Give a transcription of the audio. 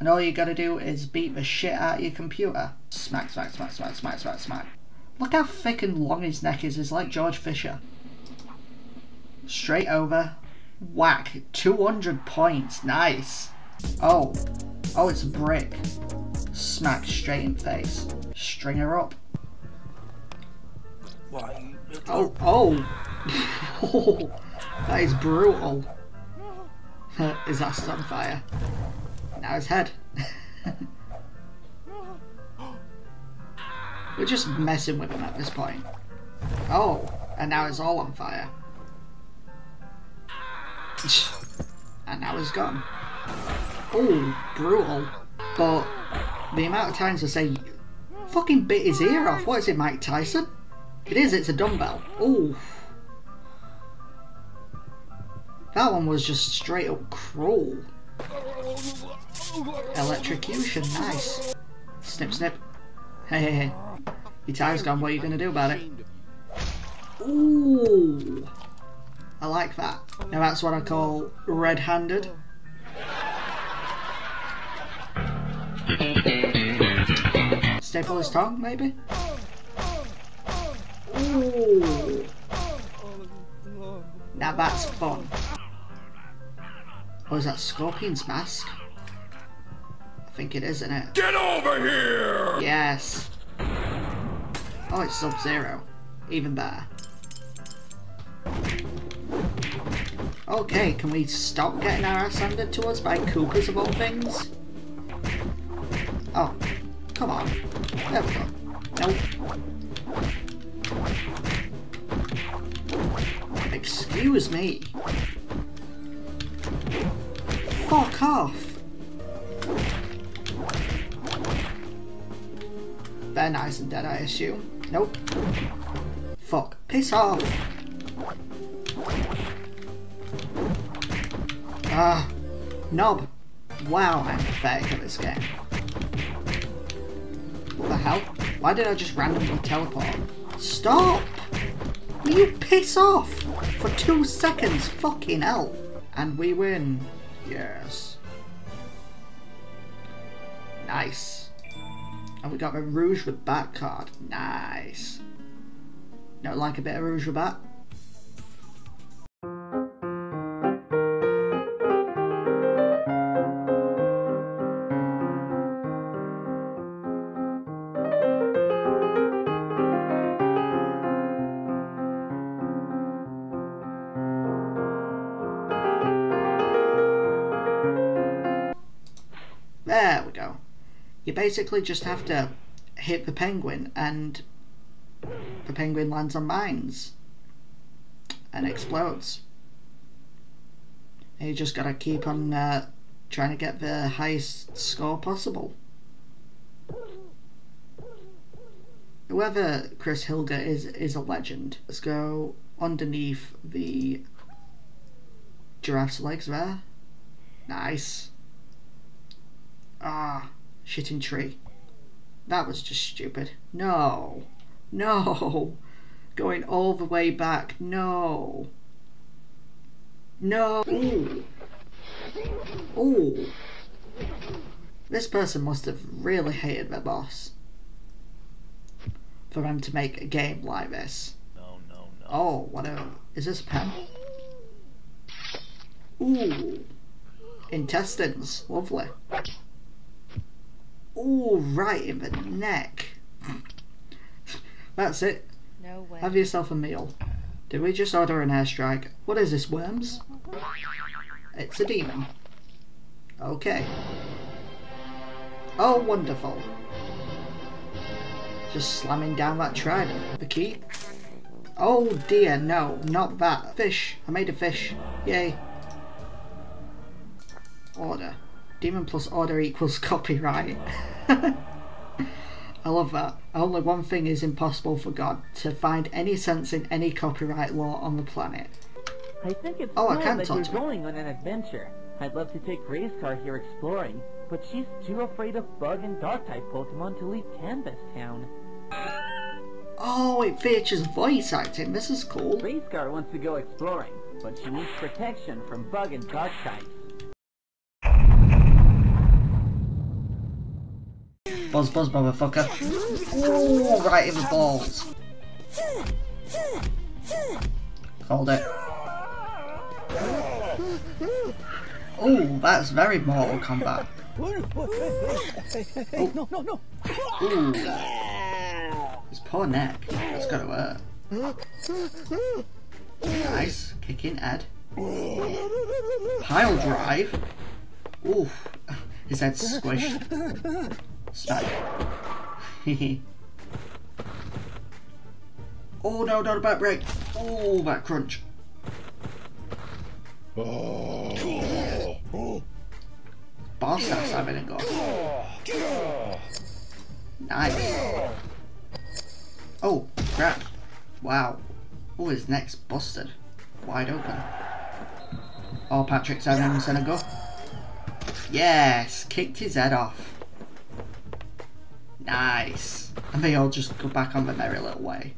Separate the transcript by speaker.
Speaker 1: and all you gotta do is beat the shit out of your computer. Smack, smack, smack, smack, smack, smack, smack. Look how thick and long his neck is, it's like George Fisher. Straight over. Whack. 200 points, nice. Oh. Oh, it's a brick. Smack straight in face. String her up.
Speaker 2: Why?
Speaker 1: Oh, oh! that is brutal. is on fire. His head. We're just messing with him at this point. Oh, and now it's all on fire. And now it's gone. Oh, brutal. But the amount of times I say, fucking bit his ear off. What is it, Mike Tyson? It is, it's a dumbbell. Oh. That one was just straight up cruel. Electrocution, nice. Snip, snip. Hey, hey, hey. Your time's gone, what are you going to do about it? Ooh. I like that. Now that's what I call red-handed. Staple his tongue, maybe? Ooh. Now that's fun. Oh, is that Scorpion's mask? I think it is, isn't it?
Speaker 2: Get over here!
Speaker 1: Yes. Oh, it's Sub-Zero. Even better. Okay, can we stop getting our ass handed to us by Koopas of all things? Oh, come on. There we go. Nope. Excuse me. Fuck off. They're nice and dead, I assume. Nope. Fuck. Piss off. Ah. knob. Wow, I'm pathetic at this game. What the hell? Why did I just randomly teleport? Stop! Will you piss off? For two seconds, fucking hell. And we win. Yes. Nice. And we got a Rouge with Bat card. Nice. Don't like a bit of Rouge with There we go. You basically just have to hit the penguin and the penguin lands on mines and explodes. And you just gotta keep on uh, trying to get the highest score possible. Whoever Chris Hilger is is a legend. Let's go underneath the giraffe's legs there. Nice. Ah, shitting tree. That was just stupid. No. No. Going all the way back. No. No. Ooh. Ooh. This person must have really hated their boss. For them to make a game like this.
Speaker 2: No, no, no.
Speaker 1: Oh, whatever. Is this a pen? Ooh. Intestines. Lovely. Ooh, right in the neck. That's it.
Speaker 3: No way.
Speaker 1: Have yourself a meal. Did we just order an airstrike? What is this, worms? It's a demon. Okay. Oh, wonderful. Just slamming down that trident. The key? Oh dear, no, not that. Fish. I made a fish. Yay. Order. Demon plus order equals copyright. I love that. Only one thing is impossible for God to find any sense in any copyright law on the planet.
Speaker 4: I think it's
Speaker 1: Oh, I can
Speaker 4: that
Speaker 1: talk
Speaker 4: you're going on an adventure. I'd love to take Grace Car here exploring, but she's too afraid of bug and dark type Pokemon to leave Canvas Town.
Speaker 1: Oh, it features voice acting. This is cool.
Speaker 4: Grace Car wants to go exploring, but she needs protection from bug and dark types.
Speaker 1: Buzz, buzz, motherfucker. Ooh, right in the balls. Called it. Ooh, that's very Mortal Kombat.
Speaker 3: No, no, no.
Speaker 1: Ooh. His poor neck. That's gotta hurt. Nice. Kicking Ed. Pile drive. Oof. His head's squished. Smack. oh no, not a back break. Oh, back crunch. Oh. Boss that's having a go. Nice. Oh, crap. Wow. Oh, his neck's busted. Wide open. Oh, Patrick's having a go. Yes, kicked his head off. Nice. And they all just go back on their merry little way.